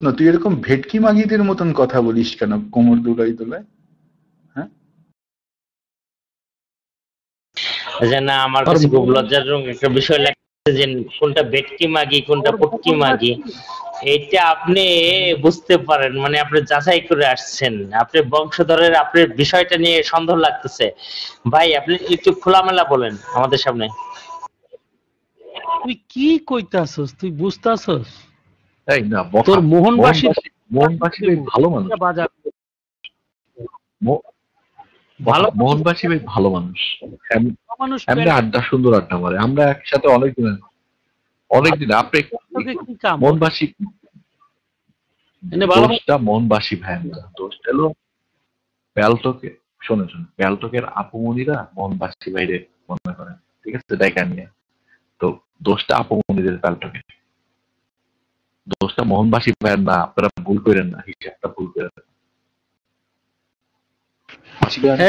না তুই এরকম ভেটকি মাগিদের মতন কথা বলিস কেন কোমর দুলাই দোলায় হ্যাঁ? যে না আমার কাছে খুব লজ্জাজনক একটা বিষয় লাগছে যে কোনটা ভেটকি মাগি কোনটা পুটকি মাগি এটা আপনি বুঝতে পারেন মানে আপনি যাচাই করে আসছেন। আপনি বংশধরের আপনার বিষয়টা নিয়ে সন্দেহ লাগতেছে। ভাই আপনি একটু খোলামেলা বলেন আমাদের সামনে। তুই কি কইতাছস? তুই বুঝতাছস? এই না। তোর মোহনবাসী মোহনবাসী ভাই ভালো মানুষ। বাজার। ভালো মোহনবাসী ভাই ভালো মানুষ। এমনি আড্ডা সুন্দর আড্ডা মারে। আমরা একসাথে অনেকদিন অনেকদিন আপনি মোহনবাসী দোষটা মোহনবাসী ভাই না। দোষটা হলো প্যালটকে শোনে শোনে। প্যালটকের আপুমনিরা মোহনবাসী বাইরে মনে করেন ঠিক আছে? ডাইকা নিয়ে। তো দোষটা আপুমনিদের প্যালটকে। দোষটা মোহনবাসী ভাইয়ের না আপনারা ভুল করেন না হিসাবটা ভুল করেন না।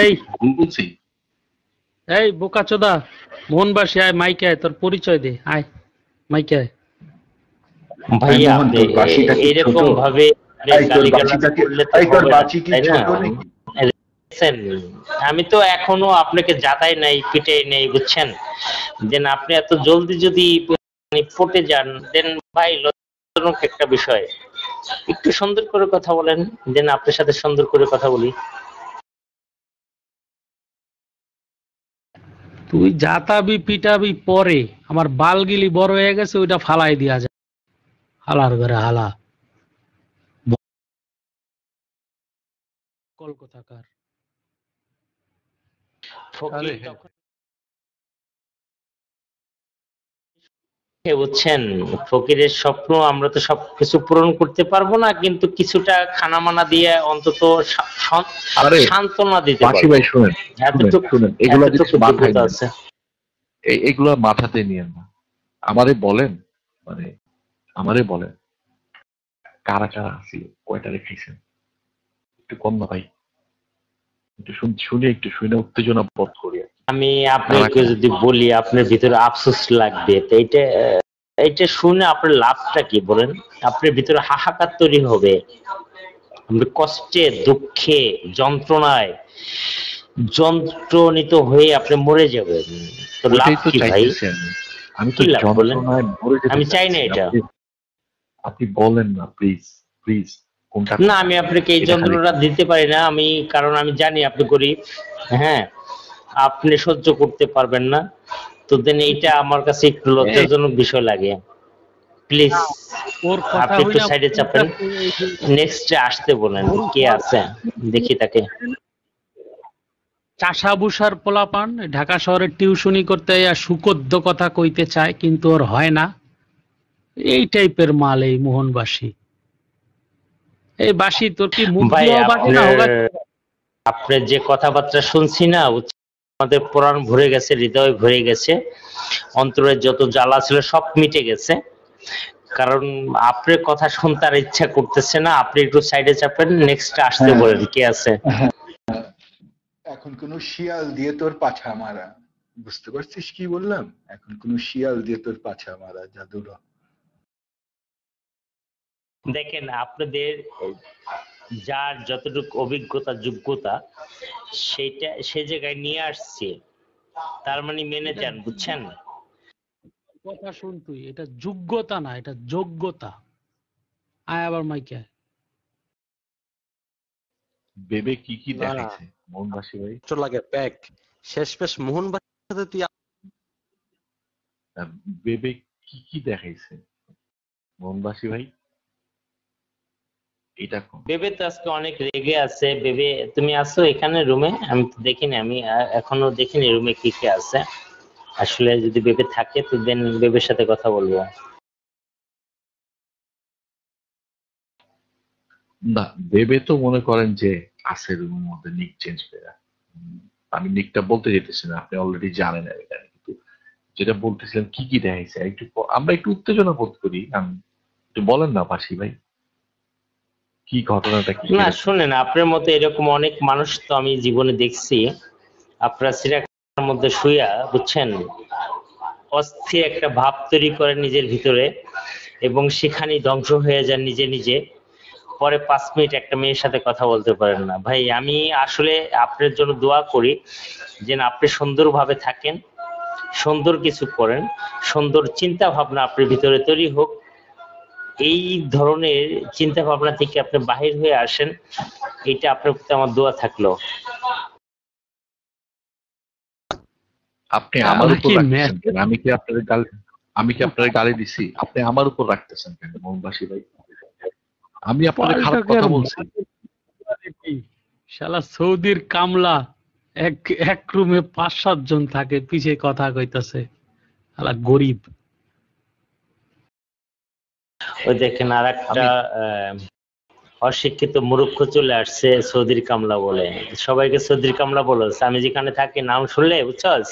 এই। ভুল বলছি। এই বোকা চোদা মোহনবাসী আয় মাইকে আয় তোর পরিচয় দে আয় মাইকে আয়। ভাইয়া এরকম ভাবে? আমি তো এখনও আপনাকে যাতাই নাই পিটাই নাই বুঝছেন? দেন আপনি এত জলদি যদি মানে পটে যান দেন ভাই লজ্জাজনক একটা বিষয়। একটু সুন্দর করে কথা বলেন দেন আপনার সাথে সুন্দর করে কথা বলি। তুই জাতাবি পিটাবি পরে আমার বালগিলি বড় হয়ে গেছে ওইটা ফালাই দিয়া যায় হালার ঘরে হালা। কলকাতাকার ফকির বুঝছেন? ফকিরের স্বপ্ন আমরা তো সবকিছু পূরণ করতে পারব না কিন্তু কিছুটা খানামানা দিয়ে অন্তত সান্ত্বনা দিতে বাসি ভাই শুনেন শুনেন এগুলো মাথায় আছে। এগুলো মাথাতে নিয়েন না আমারে বলেন মানে আমারে বলেন কারা কারা আসছিল কয়টা রেখেছেন একটু কম না ভাই। একটু শুন- শুনে একটু শুনে উত্তেজনা বোধ করি আর। আমি আপনাকে যদি বলি আপনার ভিতরে আফসোস লাগবে। তো আহ, এইটা শুনে আপনার লাভটা কি বলেন? আপনার ভিতরে হাহাকার তৈরি হবে। কষ্টে দুঃখে যন্ত্রণায় যন্ত্রণিত হয়ে আপনি মরে যাবেন। তো লাভ কি ভাই? আমি তো কি লাভ বলেন? যন্ত্রণায় মরে যেতে আমি চাই না এটা। আপনি- বলেন না প্লিজ প্লিজ না আমি আপনাকে এই এটা যন্ত্রণা দিতে পারি না। আমি কারণ আমি জানি আপনি গরিব। হ্যাঁ আপনি সহ্য করতে পারবেন না। তো দেন এইটা আমার কাছে একটু লজ্জাজনক বিষয় লাগে। প্লিজ ওর কথা আপনি একটু সাইডে চাপেন। নেক্সট আসতে বলেন কে আছে? দেখি তাকে। চাষা বুসার পোলাপান ঢাকা শহরে টিউশনি করতে আর সুকদ্য কথা কইতে চায় কিন্তু ওর হয় না। এই টাইপের মাল এই মোহনবাসী। এই বাসি তোর কি মুখ ভাই দিয়েও বাজে না হোগা আপনার আপনার যে কথাবার্তা শুনছি না? আমাদের প্রাণ ভরে গেছে হৃদয় ভরে গেছে। অন্তরের যত জ্বালা ছিল সব মিটে গেছে। কারণ আপনার কথা শুনতে আর ইচ্ছা করতেছে না আপনি একটু সাইডে চাপেন নেক্সট আসতে হ্যাঁ। বলেন কে আছে? এখন কোন শিয়াল দিয়ে তোর পাছা মারা। বুঝতে পারছিস কি বললাম? এখন কোন শিয়াল দিয়ে তোর পাছা মারা জাদুর। দেখেন আপনাদের যার যতটুকু অভিজ্ঞতা যোগ্যতা সেটা সে জায়গায় নিয়ে আসছে। তার মানে মেনে যান বুঝছেন? কথা শুন তুই এটা যোগ্যতা না এটা যোগ্যতা। আয় আবার মাইকে বেবে কি কি। দেখাইছে মোহনবাসী ভাই? কষ্ট লাগে প্যাক। শেষ পেশ মোহনবাগানের সাথে তুই বেবে কি কি দেখাইছে মোহনবাসী ভাই? এটা বেবে তো আজকে অনেক রেগে আছে। বেবে তুমি আছো এখানে রুমে আমি তো দেখিনি আমি এখনও দেখিনি রুমে কি কি আছে। আসলে যদি বেবে থাকে তো দেন বেবের সাথে কথা বলব। না বেবে তো মনে করেন যে আছে রুমের মধ্যে নিক চেঞ্জ করে। আমি নিকটা বলতে যেতেছি না আপনি অলরেডি জানেন এটা কিন্তু যেটা বলতেছিলেন কি কি দেখাইছে? একটু আমরা একটু উত্তেজনা বোধ করি। আমি একটু বলেন না পাশি ভাই। কি ঘটনাটা কি না শুনেন আপনার মতো এরকম অনেক মানুষ তো আমি জীবনে দেখছি। আপনার সিরাকার মধ্যে শুয়া বুঝছেন? অস্থির একটা ভাব তৈরি করে নিজের ভিতরে এবং সেখানেই ধ্বংস হয়ে যান নিজে নিজে। পরে পাঁচ মিনিট একটা মেয়ের সাথে কথা বলতে পারেন না। ভাই আমি আসলে আপনার জন্য দোয়া করি যে আপনি সুন্দরভাবে থাকেন সুন্দর কিছু করেন সুন্দর চিন্তা ভাবনা আপনার ভিতরে তৈরি হোক। এই ধরনের চিন্তা ভাবনা থেকে আপনি বাহির হয়ে আসেন এটা আপনার প্রতি আমার দোয়া থাকল। আপনি আমার উপর কি রাখতেছেন আমি কি আপনার গালি আমি কি আপনার গালি দিছি? আপনি আমার উপর রাখতেছেন কেন মোহনবাসী ভাই? আমি আপনার খারাপ কথা বলছি। শালা সৌদির কামলা এক এক রুমে পাঁচ সাত জন থাকে পিছে কথা কইতাছে। শালা গরিব। ওই দেখেন আর একটা অশিক্ষিত মূর্খ চলে আসছে সৌদির কামলা বলে। সবাইকে সৌদির কামলা বলো। আমি যেখানে থাকি নাম শুনলে বুঝছস?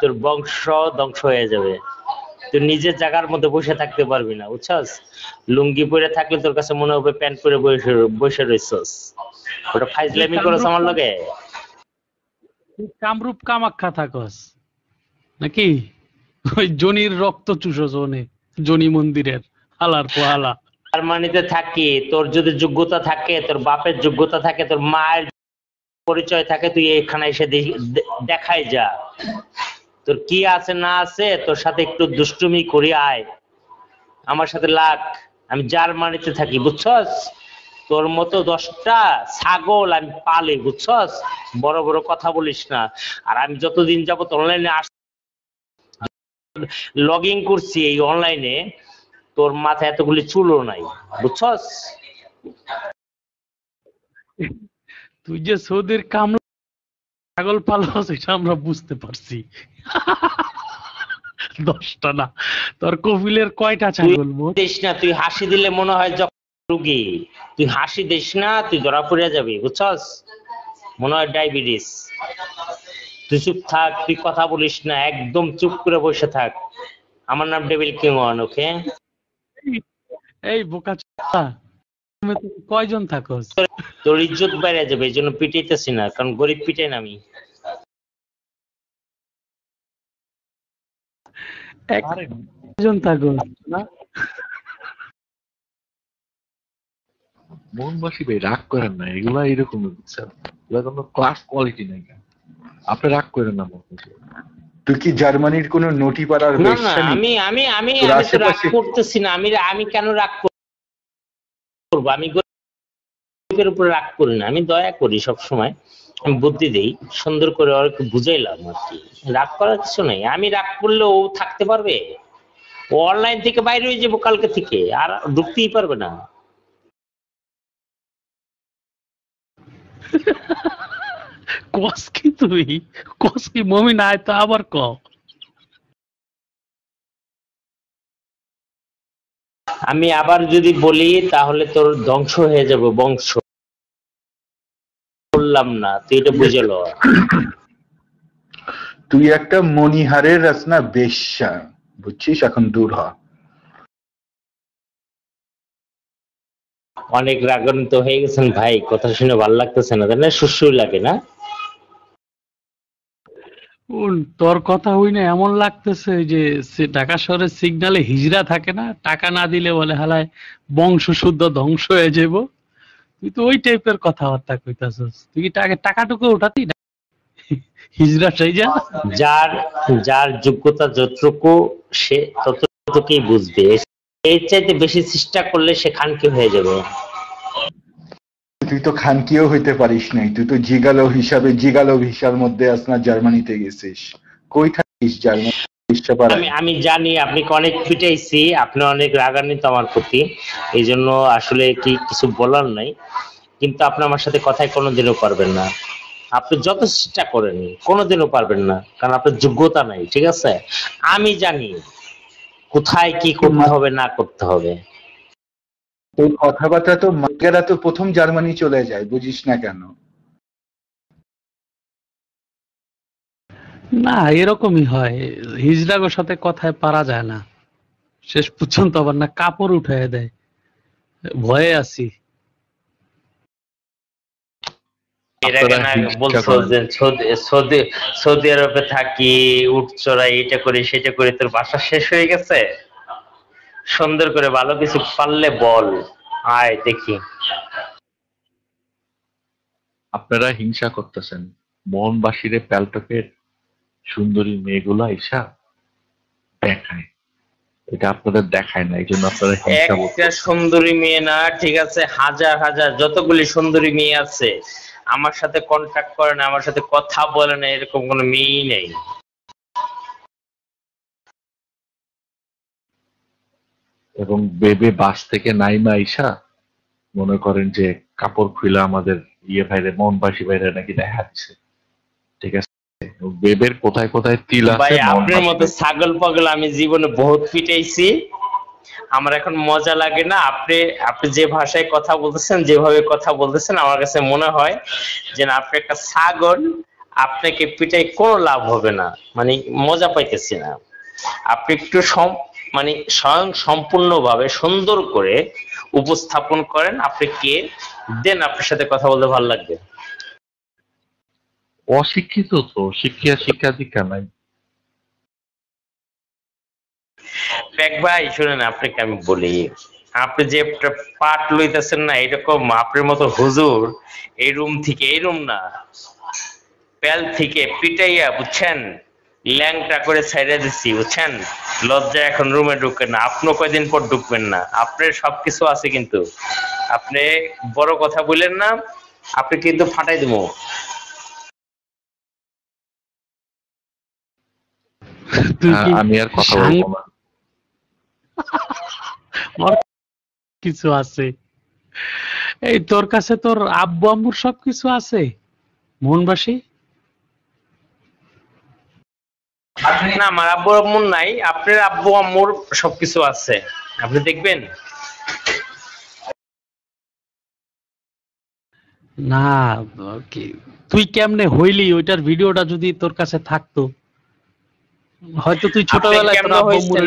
তোর বংশ ধ্বংস হয়ে যাবে। তুই নিজের জায়গার মধ্যে বসে থাকতে পারবি না বুঝছস? লুঙ্গি পরে থাকলে তোর কাছে মনে হবে প্যান্ট পরে বসে বসে রইছস। ওটা ফাইজলামি করছ আমার লগে? তুই কামরূপ কামাখ্যা থাকস। নাকি? ওই জনির রক্ত চুষস জনি মন্দিরের। হালার পোহালা জার্মানিতে থাকি, তোর যদি যোগ্যতা থাকে, তোর বাপের যোগ্যতা থাকে, তোর মায়ের পরিচয় থাকে, তুই এখানে এসে দেখাই যা। তোর কি আছে না আছে, তোর সাথে একটু দুষ্টুমি করি আয়। আমার সাথে লাগ, আমি জার্মানিতে থাকি, বুঝছস? তোর মতো দশটা ছাগল আমি পালি, বুঝছস? বড় বড় কথা বলিস না। আর আমি যতদিন যাবত অনলাইনে আস লগ ইন করছি এই অনলাইনে তোর মাথায় এতগুলি চুলও নাই বুঝছস? তুই যে সৌদির কামলা ছাগল পালস এটা আমরা বুঝতে পারছি। দশটা না তোর কপিলের কয়টা ছাগল? দিস না তুই হাসি দিলে মনে হয় যখন রুগী তুই হাসি দিস না তুই ধরা পড়ে যাবি বুঝছস? মনে হয় ডায়াবেটিস। তুই চুপ থাক তুই কথা বলিস না একদম চুপ করে বসে থাক। আমার নাম ডেভিল কিংওয়ান ওকে? এই বোকা তুমি তো কয়জন থাকস তোর ইজ্জত বাইরে যাবে এই জন্য পিটাইতেছি না কারণ গরিব পিটাই না আমি। একজন না। মোহনবাসী ভাই রাগ করেন না এগুলা এরকম বুঝছেন এগুলা কোনো ক্লাস কোয়ালিটি নাই। আপনি রাগ করেন না। তুই কি জার্মানির কোন নটি পাড়ার না না আমি আমি আমি আমি তো রাগ করতেছি না। আমি আমি কেন রাগ করব? আমি গরিবের উপরে রাগ করি না। আমি দয়া করি সব সময় আমি বুদ্ধি দেই। সুন্দর করে ওর একটু বুঝাইলাম আর কি। রাগ করার কিছু নেই। আমি রাগ করলে ও থাকতে পারবে? ও অনলাইন থেকে বাইরে হয়ে যাব কালকে থেকে। আর ঢুকতেই পারবে না। কস কি তুই কস কি মমিন আয় তো আবার ক? আমি আবার যদি বলি তাহলে তোর ধ্বংস হয়ে যাবে বংশ। বললাম না তুই এটা বুঝে ল। তুই একটা মনিহারের রচনা বেশ্যা বুঝছিস? এখন দূর হ। অনেক রাগান্বিত হয়ে গেছেন ভাই কথা শুনে ভালো লাগতেছে না তাই না? সুশ্রুই লাগে না? তোর কথা হই না এমন লাগতেছে যে ঢাকা শহরের সিগনালে হিজড়া থাকে না? টাকা না দিলে বলে, হালায় বংশ শুদ্ধ ধ্বংস হয়ে যাব তুই তো ওই টাইপের কথাবার্তা কইতাছস। তুই কি টাকা, টাকাটুকু উঠাতি? না হিজড়া সেই যা। যার যার যোগ্যতা যতটুকু, সে ততটুকুই বুঝবে। এর চাইতে বেশি চেষ্টা করলে সে খানকি হয়ে যাবে। তুই তো খানকিও হইতে পারিস নাই। তুই তো জিগালো হিসাবে জিগালো ভিসার মধ্যে আস না জার্মানিতে গেছিস। কই থাকিস জার্মানি? আমি আমি জানি আপনাকে অনেক পিটাইছি আপনি অনেক রাগান্বিত আমার প্রতি। এই জন্য আসলে কি কিছু বলার নাই। কিন্তু আপনি আমার সাথে কথায় কোনোদিনও পারবেন না। আপনি যত চেষ্টা করেন কোনোদিনও পারবেন না। কারণ আপনার যোগ্যতা নাই ঠিক আছে? আমি জানি কোথায় কি করতে হবে না করতে হবে। তোর কথাবার্তা তো মাগেরা তো প্রথম জার্মানি চলে যায় বুঝিস না কেন? না এরকমই হয়। হিজড়াগোর সাথে কথায় পারা যায় না। শেষ পর্যন্ত আবার না কাপড় উঠায় দেয়। ভয়ে আছি। সৌদি আরবে থাকি উঠ চড়াই এটা করি সেটা করি তোর বাসা শেষ হয়ে গেছে? সুন্দর করে ভালো কিছু পারলে বল। আয় দেখি। আপনারা হিংসা করতেছেন। মোহনবাসীরে প্যালটকের সুন্দরী মেয়েগুলো আইসা দেখায়। এটা আপনাদের দেখায় না এই জন্য আপনারা হিংসা একটা সুন্দরী মেয়ে না ঠিক আছে? হাজার হাজার যতগুলি সুন্দরী মেয়ে আছে আমার সাথে কন্ট্যাক্ট করে না আমার সাথে কথা বলে না এরকম কোনো মেয়েই নেই। এবং বেবে বাস থেকে নাইমা আইসা মনে করেন যে কাপড় খুলে আমাদের ইয়ে ভাইরে মোহনবাসী ভাইরে নাকি দেখা দিছে ঠিক আছে? বেবের কোথায় কোথায় তিল আছে ভাই আপনার মতো ছাগল পাগল আমি জীবনে বহুত পিটাইছি। আমার এখন মজা লাগে না। আপনি আপনি যে ভাষায় কথা বলতেছেন যেভাবে কথা বলতেছেন আমার কাছে মনে হয় যে আপনি একটা ছাগল আপনাকে পিটাই কোনো লাভ হবে না। মানে মজা পাইতেছি না। আপনি একটু মানে স্বয়ং সম্পূর্ণভাবে সুন্দর করে উপস্থাপন করেন। আপনি কে? দেন আপনার সাথে কথা বলতে ভালো লাগবে। অশিক্ষিত তো শিক্ষা শিক্ষা দীক্ষা নাই ভাই শুনেন আপনাকে আমি বলি আপনি যে একটা পাঠ লইতেছেন না এরকম আপনার মতো হুজুর এই রুম থেকে এই রুম না প্যাল থেকে পিটাইয়া বুঝছেন? ল্যাংটা করে ছাইড়া দিচ্ছি বুঝছেন? লজ্জা এখন রুমে ঢুকবেন না। আপনিও কয়দিন পর ঢুকবেন না? আপনার সবকিছু আছে কিন্তু। আপনি বড় কথা বললেন না আপনি কিন্তু ফাটাই দেবো। আমি আর কথা বলব না। কিছু আছে। এই তোর কাছে তোর আব্বু আম্মুর সবকিছু আছে মোহনবাসী না আমার আব্বু আম্মুর নাই। আপনার আব্বু আম্মুর সবকিছু আছে। আপনি দেখবেন। না কি- তুই কেমনে হইলি? ওইটার ভিডিওটা যদি তোর কাছে থাকতো। হয়তো তুই ছোটবেলায়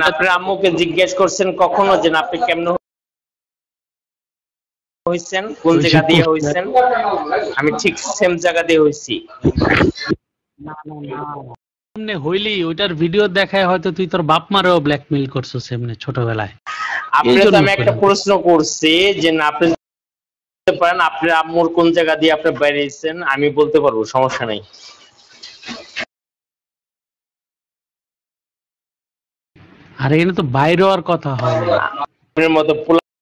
আপনার আম্মুকে জিজ্ঞেস করছেন কখনো যে না আপনি কেমনে হয়েছেন কোন জায়গা দিয়ে হয়েছেন আমি ঠিক সেম জায়গা দিয়ে হয়েছি হইলি ওইটার ভিডিও দেখায় হয়তো তুই তোর বাপ মারেও ব্ল্যাকমেইল করছ সেমনে ছোটবেলায়। আপনি আমি একটা প্রশ্ন করছি যে না আপনি পারেন আপনার আম্মুর কোন জায়গা দিয়ে আপনি বেরিয়েছেন আমি বলতে পারব সমস্যা নেই। আর এখানে তো বাইরে হওয়ার কথা হয় না। আপনার মতো